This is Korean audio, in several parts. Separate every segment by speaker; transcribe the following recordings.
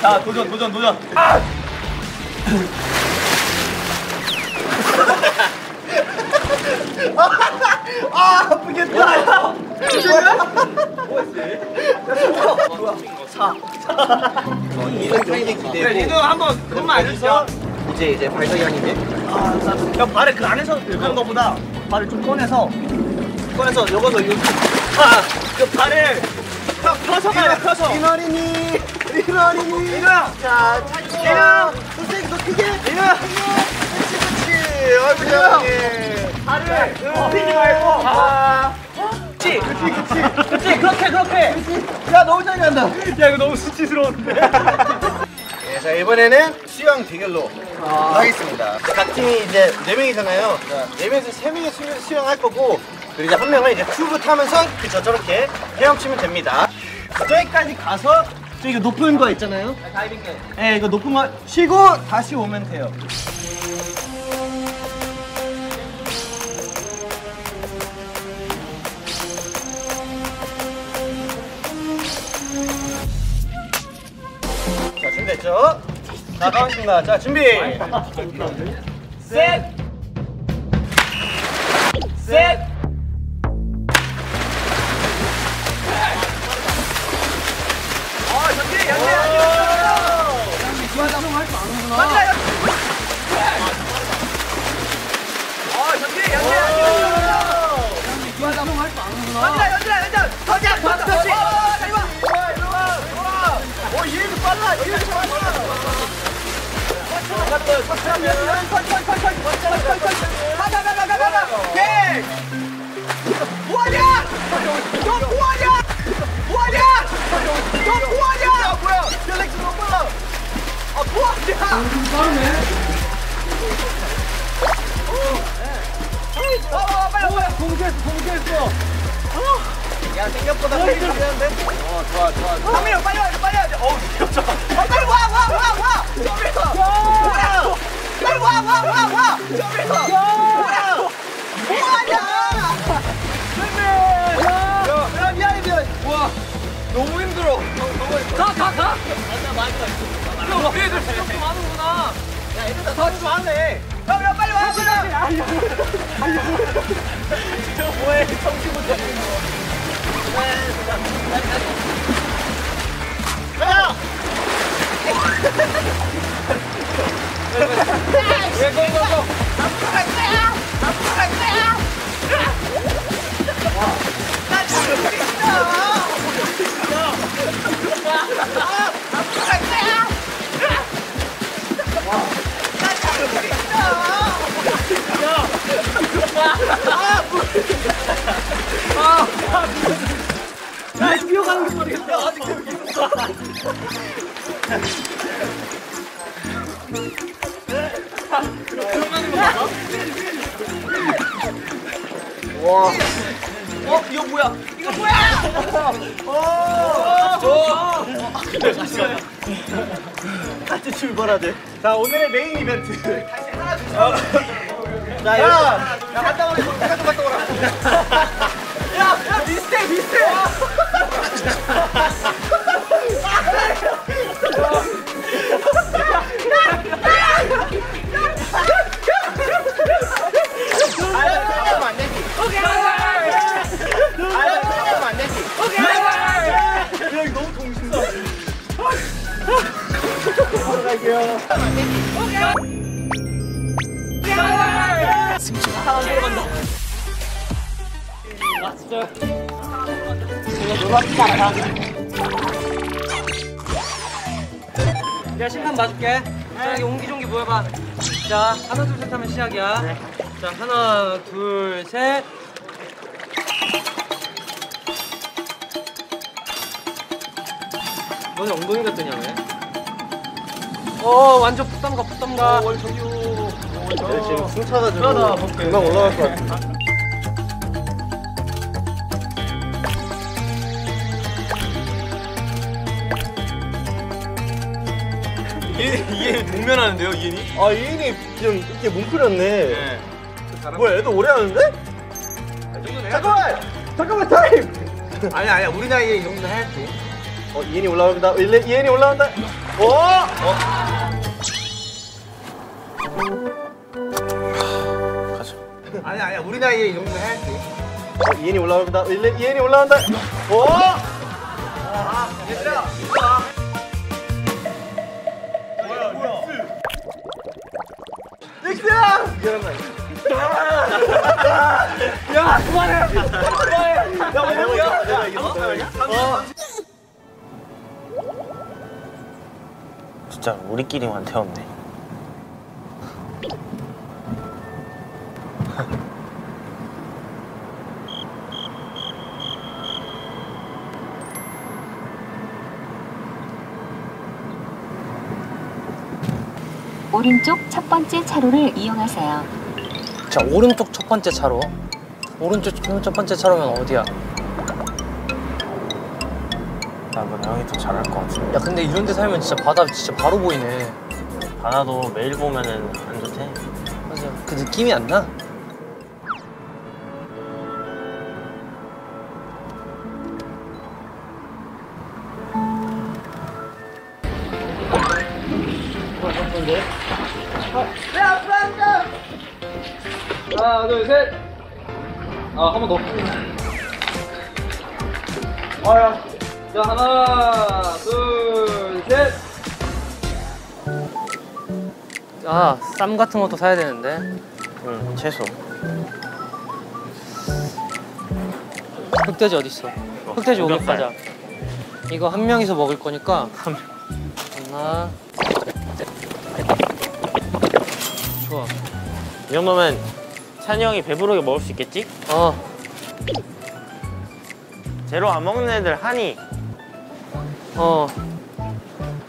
Speaker 1: 자 도전 도전 도전. 아 아프겠다. 그래 리도 한번 그것만 알려주세요
Speaker 2: 이제 이제 발사기한이지.
Speaker 1: 야 발을 그 안에서 하는 것보다 발을 좀 꺼내서 꺼내서 여기서 요 아, 그 발을 펴, 펴서 가야 돼 펴서
Speaker 2: 리너리니 리너리니.
Speaker 1: 민우야
Speaker 2: 자,
Speaker 1: 민우
Speaker 2: 선생님 더 크게.
Speaker 1: 민우
Speaker 2: 그렇지 그렇지. 아이고 잘하네.
Speaker 1: 발을 펴지 말고. 아. 그렇지 그렇지 그렇지. 그렇지 그렇게. 그렇게
Speaker 2: 야 너무 잘 간다.
Speaker 1: 야 이거 너무 수치스러운데.
Speaker 2: 네, 자 이번에는 수영 대결로 하겠습니다. 각 팀이 이제 네 명이잖아요. 네 명에서 세 명이 수, 수영할 거고 그리고 이제 한 명은 이제 튜브 타면서 그저 저렇게 헤엄치면 됩니다. 저기까지 가서 저기 높은 거 있잖아요.
Speaker 1: 다이빙 게임
Speaker 2: 네, 이거 높은 거 쉬고 다시 오면 돼요. 자, 준비됐죠? 자, 가겠습니다. 자, 준비.
Speaker 1: 셋 셋.
Speaker 2: 야, 생각보다 빨리 준비하는데? 어, 좋아, 좋아. 좋아.
Speaker 1: 형 빨리 와야 돼 빨리 와야 돼 어우 귀엽다 아, 빨리 와 와 와와 저기서 뭐야 빨리 와 와 와 와? 저기서. 뭐야! 뭐하냐?
Speaker 2: 야, 미안해, 미안해.
Speaker 1: 와 너무 힘들어. 가 가 가. 맞아 맞아 형 우리들 체력도 많은구나.
Speaker 2: 야, 이러다 더 좋아하네.
Speaker 1: 형, 형 빨리 와 빨리 저 뭐해? 정신 못 차리는
Speaker 2: 거가 자!
Speaker 1: 왜 고고고 야 뛰어가는 게 모르겠어 아직
Speaker 2: 와.
Speaker 1: 어 이거 뭐야 이거 뭐야
Speaker 2: 같이 출발하자. 자, 오늘의 메인 이벤트. 다시 하나 주세요. 자, 야, 야, 갔다 오라. 갔다 오라. 시작이
Speaker 1: 옹기종기 모여봐. 자 하나 둘 셋 하면 시작이야. 네. 자 하나 둘셋.
Speaker 3: 너네 엉덩이 같더냐 왜? 어 완전 붓담가 붓담가.
Speaker 2: 오 저기요 오, 저... 지금
Speaker 3: 승차가 지금
Speaker 2: 금방 올라갈 것 같아.
Speaker 3: 이게 동면하는데요 이인이?
Speaker 2: 아 이인이 좀 이렇게 뭉클했네.
Speaker 3: 네.
Speaker 2: 뭐야 애도 오래 하는데? 잠깐만! 잠깐만 타임!
Speaker 3: 아니 아니야 우리 나이에 이 정도 해야지.
Speaker 2: 어 이인이 올라온다. 일레 이인이 올라온다. 오! 어?
Speaker 3: 아니 아니야 우리 나이에 이 정도 해야지.
Speaker 2: 어, 이인이 올라온다. 일레 이인이 올라온다. 오!
Speaker 3: 얘들아.
Speaker 2: 닉스야!
Speaker 3: 야 그만해. 그만해.
Speaker 2: 야, 이겼어.
Speaker 4: 진짜 우리끼리만 태웠네.
Speaker 5: 오른쪽 첫 번째 차로를 이용하세요.
Speaker 6: 자 오른쪽 첫 번째 차로 오른쪽 첫 번째 차로면 어디야?
Speaker 4: 나보다 형이 더 잘할 것 같은데.
Speaker 6: 야 근데 이런 데 살면 진짜 바다 진짜 바로 보이네
Speaker 4: 바다도 매일 보면은 안 좋대.
Speaker 6: 맞아 그 느낌이 안 나?
Speaker 3: 둘 셋. 아 한 번 더. 아야. 자 하나 둘 셋.
Speaker 6: 아 쌈 같은 것도 사야 되는데
Speaker 4: 응, 채소.
Speaker 6: 흑돼지 어딨어? 흑돼지 오겹. 가자 이거 한 명이서 먹을 거니까 하나 좋아
Speaker 4: 이 정도면 찬이 형이 배부르게 먹을 수 있겠지?
Speaker 6: 어
Speaker 4: 제로 안 먹는 애들 한이.
Speaker 6: 어,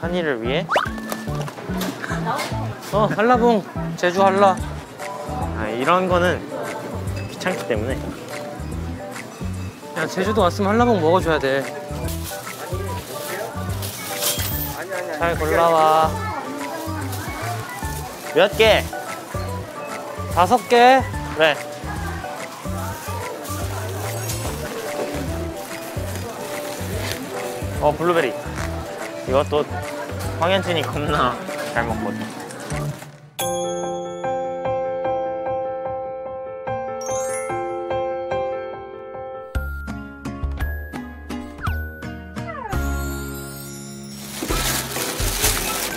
Speaker 4: 한이를 위해?
Speaker 6: 어, 한라봉, 제주 한라.
Speaker 4: 아, 이런 거는 귀찮기 때문에.
Speaker 6: 야, 제주도 왔으면 한라봉 먹어줘야 돼. 잘 골라와.
Speaker 4: 몇 개?
Speaker 6: 다섯 개.
Speaker 4: 어, 블루베리. 이것도 황현진이 겁나 잘 먹거든.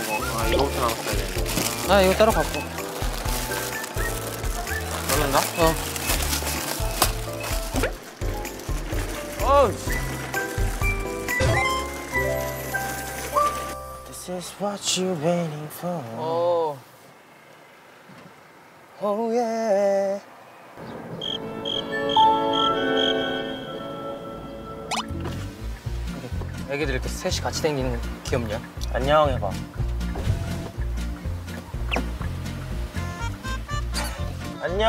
Speaker 4: 이거, 아, 이거부터 나왔어야 되는데.
Speaker 6: 아, 이거 따로 갖고.
Speaker 4: What you're waiting for.
Speaker 6: 어.
Speaker 4: Oh yeah.
Speaker 6: 애기들 이렇게 셋이 같이 다니는 거 귀엽냐?
Speaker 4: 안녕 해봐. 안녕.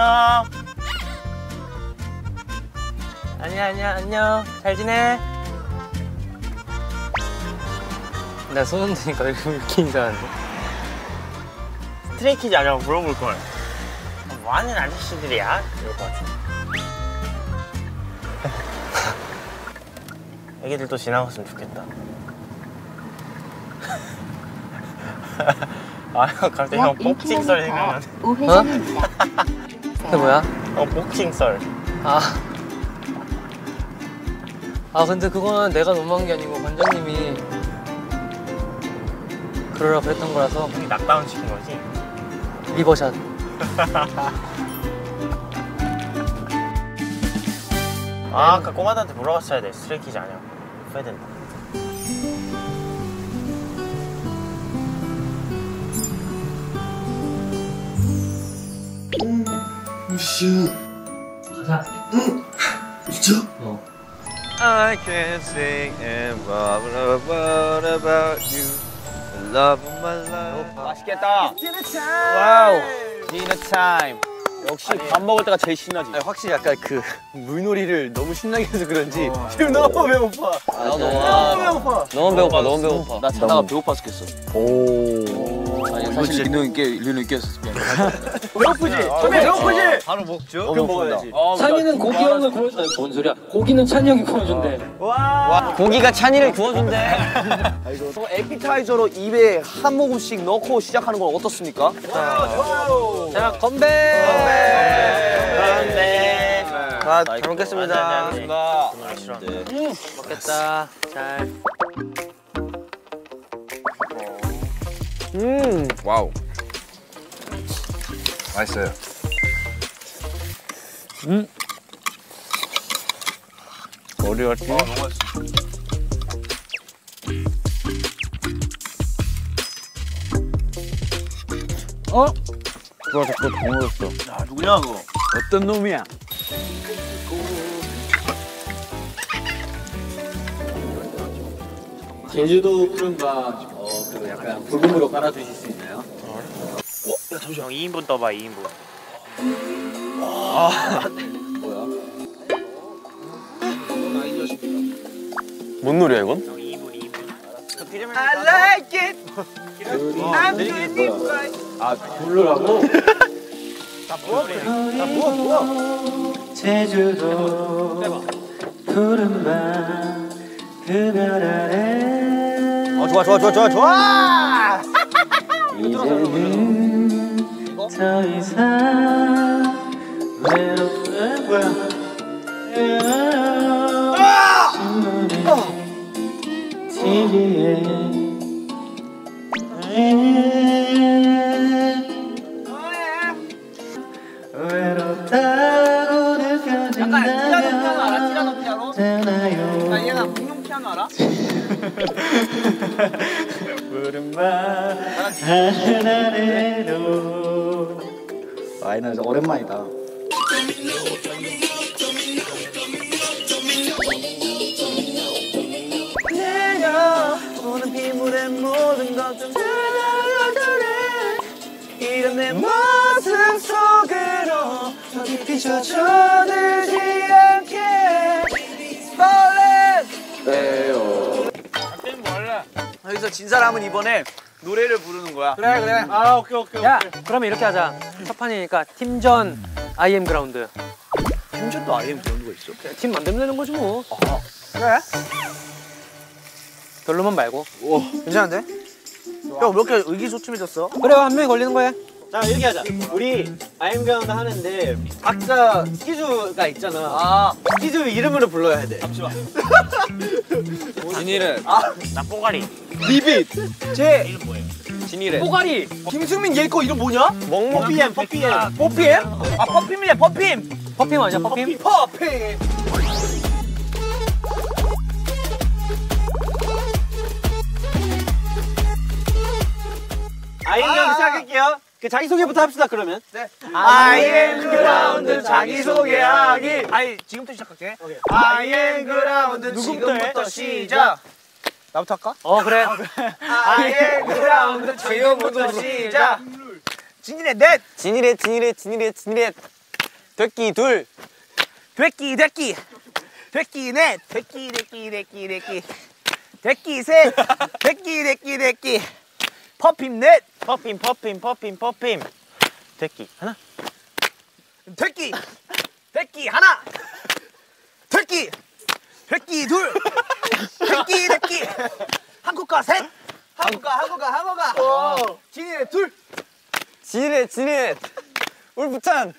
Speaker 6: 아니야, 아니야, 안녕. 잘 지내? 내가 손 흔드니까 왜 이렇게 인사하는데?
Speaker 4: Stray Kids 아니라고 물어볼 걸. 뭐 하는 아저씨들이야? 이럴 것 같아. 애기들도 지나갔으면 좋겠다. 아, 갑자기
Speaker 5: 형약
Speaker 4: 복싱 썰
Speaker 5: 1km
Speaker 4: 생각나네.
Speaker 5: 우회전입니다.
Speaker 6: 그게 뭐야?
Speaker 4: 어, 복싱 썰.
Speaker 6: 아. 아, 근데 그거는 내가 너무한 게 아니고 관장님이 그러라고 했던 거라서
Speaker 4: 형이 낙다운 시킨 거지?
Speaker 6: 리버샷.
Speaker 4: 아, 아까 꼬마들한테 물어봤어야 돼. Stray Kids 아니야. 후회 된다.
Speaker 6: 가자.
Speaker 2: 진짜?
Speaker 6: 어.
Speaker 4: I can sing and blah blah blah about you. Love of my life.
Speaker 1: 맛있겠다.
Speaker 3: Wow. Dinner time. 역시 밥 먹을 때가 제일 신나지.
Speaker 1: 아니, 확실히 약간 그 물놀이를 너무 신나게 해서 그런지 지금 너무 배고파.
Speaker 3: 나도
Speaker 1: 너무 배고파.
Speaker 3: 너무 배고파. 너무 배고파. 나 자다가 배고파 죽겠어. 오. 아니 사실 리노 있게 리노 있게
Speaker 1: 배고프지? 정말 배고프지?
Speaker 2: 바로 먹죠.
Speaker 1: 그럼 먹어야지.
Speaker 6: 찬이는 고기 형을. 아니, 뭔 소리야? 고기는 찬이 형이 구워준대.
Speaker 3: 고기가 찬이를 구워준대.
Speaker 1: 저 에피타이저로 입에 한 모금씩 넣고 시작하는 건 어떻습니까?
Speaker 6: 자, 건배!
Speaker 1: 네.
Speaker 3: 아, 잘 먹겠습니다.
Speaker 6: 먹겠다. 잘.
Speaker 4: 와우. 맛있어요. 어디 갔지? 어? 누가 자꾸 덩어렸어.
Speaker 1: 아, 누구냐 그거?
Speaker 4: 어떤 놈이야?
Speaker 6: 제주도 푸른밥, 어, 그 약간 불금으로 깔아주실 수 있나요?
Speaker 4: 형 2인분 떠봐 2인분.
Speaker 3: 뭔 노래야 이건?
Speaker 4: 형 2인분 2인분.
Speaker 1: I like it. I'm doing it right.
Speaker 6: 아, 부르라고?
Speaker 1: 다 부어 부어.
Speaker 6: 제주도 푸른 밤 그별 아래
Speaker 1: 어 좋아 좋아 좋아 좋아 좋아.
Speaker 6: 이제는 더 이상 외롭게 뭐야 푸른밤 하늘 아래로. 아이 나 진짜 오랜만이다.
Speaker 1: 내려오는 비물의 모든 것좀 들려주네 이런 내 모습 속으로 더 깊이 젖어들 진 사람은 이번에 노래를 부르는 거야
Speaker 2: 그래 그래. 아 오케이 오케이.
Speaker 6: 야 그러면 이렇게 하자 첫 판이니까 팀전 I'm ground
Speaker 1: 팀전도 그런 거 있어
Speaker 6: 팀 만들면 되는 거지 뭐
Speaker 1: 그래?
Speaker 6: 별로만 말고
Speaker 1: 괜찮은데? 형 왜 이렇게 의기소침해졌어?
Speaker 6: 그래 한 명이 걸리는 거야
Speaker 2: 자 이렇게 하자. 우리 I'm ground 하는데 각자 SKZOO가 있잖아.
Speaker 1: 아
Speaker 2: SKZOO 이름으로 불러야 돼.
Speaker 3: 진이래.
Speaker 4: 나 뽀가리.
Speaker 1: 리빗 제
Speaker 3: 진이래.
Speaker 6: 뽀가리
Speaker 1: 김승민 얘 거 이름 뭐냐?
Speaker 2: 멍멍 삐엠 뽀삐엠.
Speaker 1: 퍼핌? 아 퍼핌이야 퍼핌
Speaker 6: 퍼핌 아니야 퍼핌?
Speaker 1: 퍼핌
Speaker 2: 아임 그라운드 시작할게요. 그 자기 소개부터 합시다 그러면.
Speaker 1: 네. I am 그라운드 자기소개하기. 아니 지금부터 시작할게. am 그라운드 지금부터 시작. 나부터 할까?
Speaker 6: 어 그래.
Speaker 1: am 그라운드 지금부터 시작. 진이네 넷.
Speaker 3: 진이래 진이래 진이래 진이래. 됐기 둘.
Speaker 1: 됐기 됐기. 됐기 넷. 됐기 됐기 됐기 됐기. 됐기 셋. 됐기 됐기 됐기 퍼핌 넷.
Speaker 4: 퍼핀 퍼핀 퍼핀 퍼핀. 새끼 하나.
Speaker 1: 됐기 됐기 하나. 됐기 됐기 둘. 됐기 됐기 한국가 셋. 한국가 한국가 한국가. 진이네 둘.
Speaker 3: 진이래 진이래. 울프찬.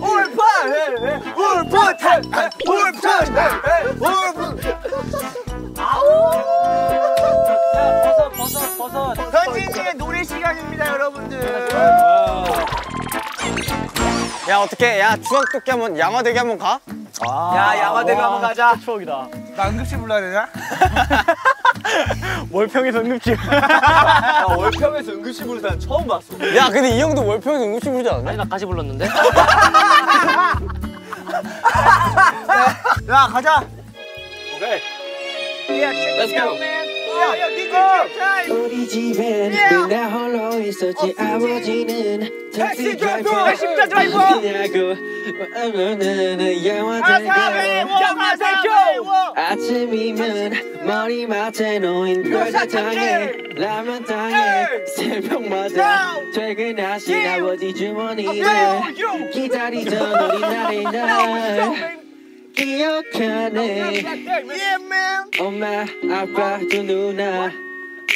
Speaker 1: 울판 울판 울판 울판
Speaker 6: 버섯 버섯 버섯
Speaker 1: 현진이의 노래 시간입니다 여러분들
Speaker 3: 야 어떻게? 야 추억 돋게 한번 양화대게 한번 가?
Speaker 1: 야 양화대교 한번 가자 추억이다 나 응급실 불러야 되냐?
Speaker 3: 월평에서 응급실.
Speaker 1: 나 월평에서 응급실 부르는 사람 처음 봤어
Speaker 3: 야 근데 이 형도 월평에서 응급실 부르지 않았나?
Speaker 6: 아니 나 같이 불렀는데
Speaker 3: 야 가자.
Speaker 7: Let's go.
Speaker 3: 야야 니꺼.
Speaker 8: 우리 집엔 맨날 홀로 있었지. 아버지는 택시 드라이버
Speaker 1: 택시 드라이버.
Speaker 8: 하고 하면은 영화들 가고 아침이면 머리맡에 놓인 별사탕에 라면 땅에 새벽마다 퇴근하신 아버지 주머니에 기다리던 우리 나의 날 기억하네. 엄마 아빠 두 누나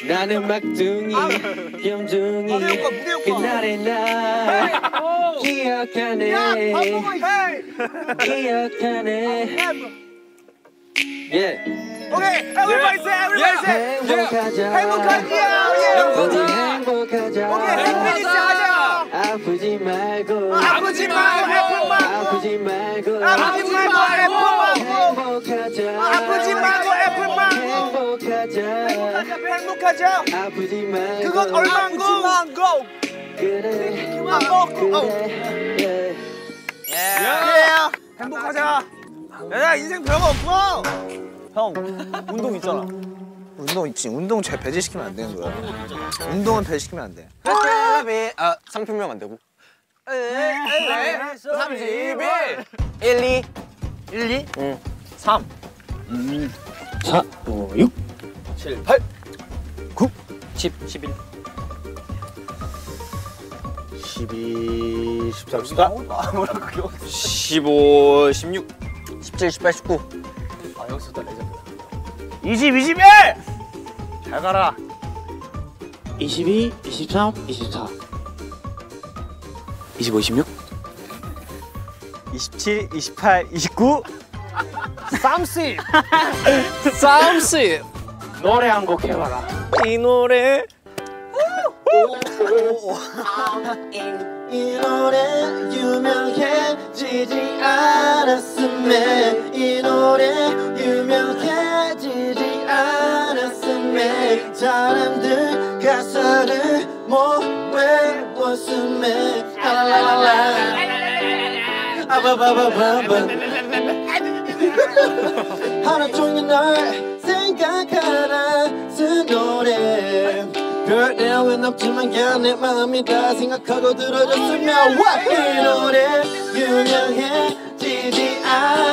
Speaker 8: 나는 막둥이 염둥이. 그날의 날 기억하네. 기억하네. 예.
Speaker 1: 오케이, everybody say, everybody say.
Speaker 8: 행복하자.
Speaker 1: 행복하자.
Speaker 8: 우리 행복하자.
Speaker 1: 오케이, 행복히 시작하자.
Speaker 8: 아프지 말고.
Speaker 1: 아프지 말고.
Speaker 8: 아프지 말고
Speaker 1: 아프지 말고, 애플만.
Speaker 8: 행복하자
Speaker 1: 아프지 말고, 애플만.
Speaker 8: 행복하자
Speaker 1: 행복하자.
Speaker 8: 아프지 말고
Speaker 1: 그건 얼만고.
Speaker 8: 그래
Speaker 1: 얼만고.
Speaker 8: 그래 예.
Speaker 1: 예. 행복하자. 야, 인생 별거 없어.
Speaker 3: 형 운동 있잖아. 운동 있지. 운동 잘 배제시키면 안 되는 거야. 운동은 배제시키면 안 돼.
Speaker 6: 아 상품명 안 되고
Speaker 1: 31.
Speaker 6: 1, 2
Speaker 3: 1, 2,
Speaker 6: 응.
Speaker 3: 3,
Speaker 6: 4, 5, 6 7, 8 9 10, 11
Speaker 3: 12, 13, 14.
Speaker 7: 15, 16.
Speaker 6: 17, 18, 19
Speaker 3: 20, 21. 잘 가라.
Speaker 6: 22, 23, 24 25, 26
Speaker 3: 27, 28, 29. 30.
Speaker 6: 30 노래 한 곡 해봐라
Speaker 3: 이 노래.
Speaker 8: 이 노래 유명해지지 않았음에 이 노래 유명해지지 않았음에 사람들 가사를 못 외웠음에 아라라라 아바바바바바. 하루 종일 널 생각하라 쓴 노래. 별내용은 없지만 그냥 내 마음이 다 생각하고 들어줬으면 와! 이 노래 유명해지지 않았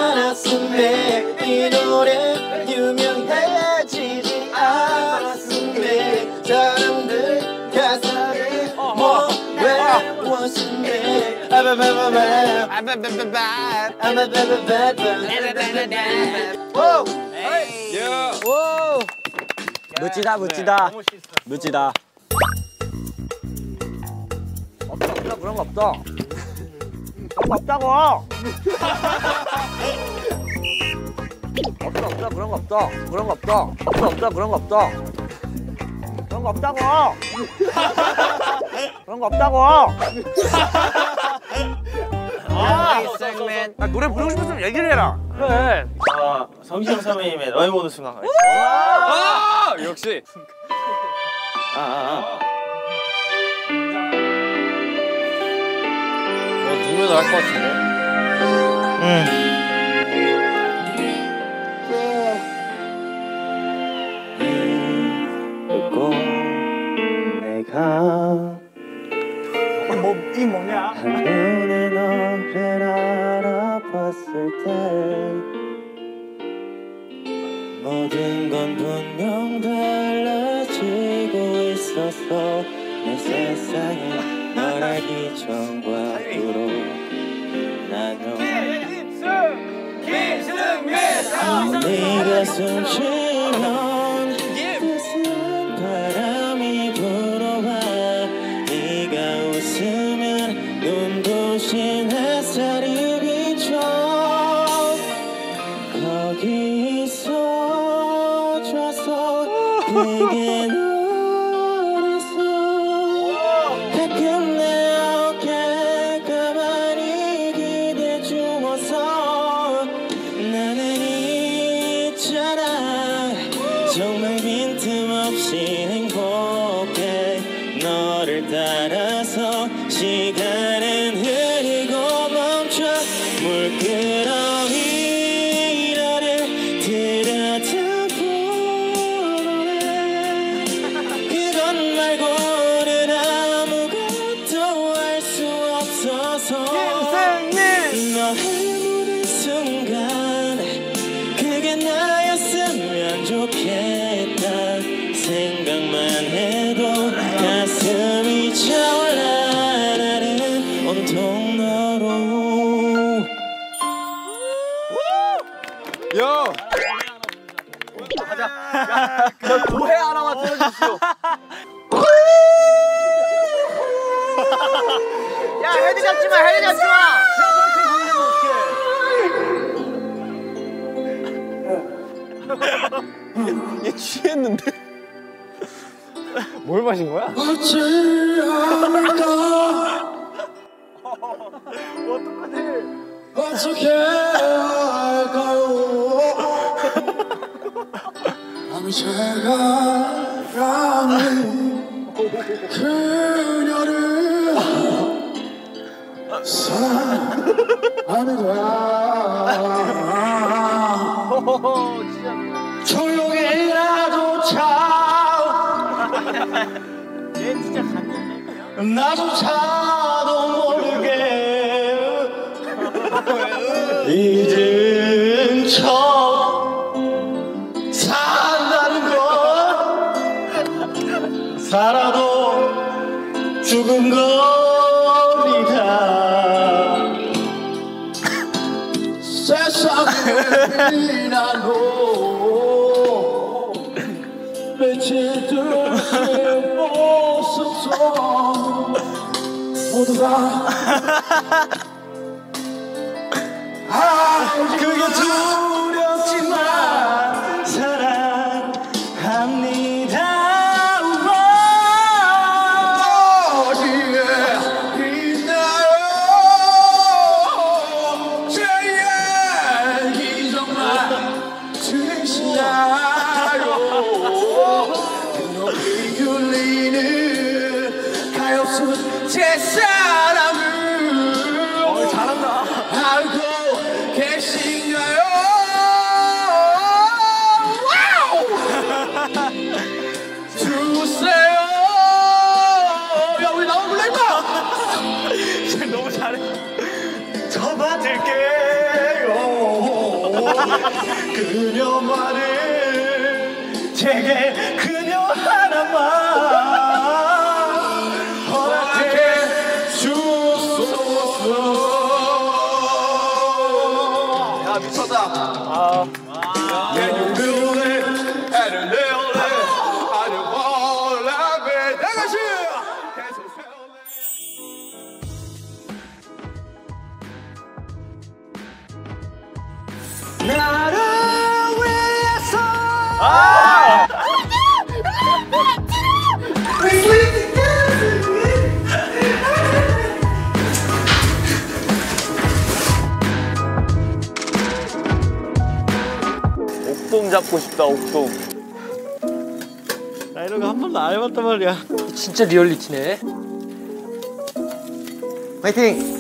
Speaker 6: 멋지다 멋지다 멋지다
Speaker 3: 없다, 없다, 그런 거거 없다고. 없다, 없다, 그런 거 없다. 그런 거 없다. 없다, 없다, 그런 거 없다. 그런 거 없다고. 그런 거 없다고. 아, 아, 노래 부르고 싶으면 얘기를 해라. 그래.
Speaker 4: 아, 성시경 선배님의 너의 모든 순간.
Speaker 7: 아, 역시.
Speaker 4: 아, 아,
Speaker 6: 너 누구나 할것 같은데
Speaker 8: 꼭 내가
Speaker 3: 뭐, 이 뭐냐?
Speaker 8: 알아봤을 때 모든 건 분명 달라지고 있었어. 내 세상에 널 알기 전과 후로 나는 네가 숨쉬면
Speaker 6: 얘 취했는데. 뭘 마신 거야?
Speaker 7: 어떻게 할까요? 제가 라는 그녀를 사랑합니다. 나조차도 모르게. 잊은 척 산다는 건 살아도 죽은 거리다. 세상에 아, 그게 두렵지만 사랑합니다. 어디에 있나요? 제 얘기 정말 들으시나요? 높이 울리는 가엾은 제사 그녀만을 제게 그녀 하나만 허락해 주소서. 야 미쳤다. 아. Can you
Speaker 3: 잡고 싶다 옥동
Speaker 7: 나 이런 거 한 번도 안 해봤단 말이야
Speaker 6: 진짜 리얼리티네.
Speaker 2: 파이팅!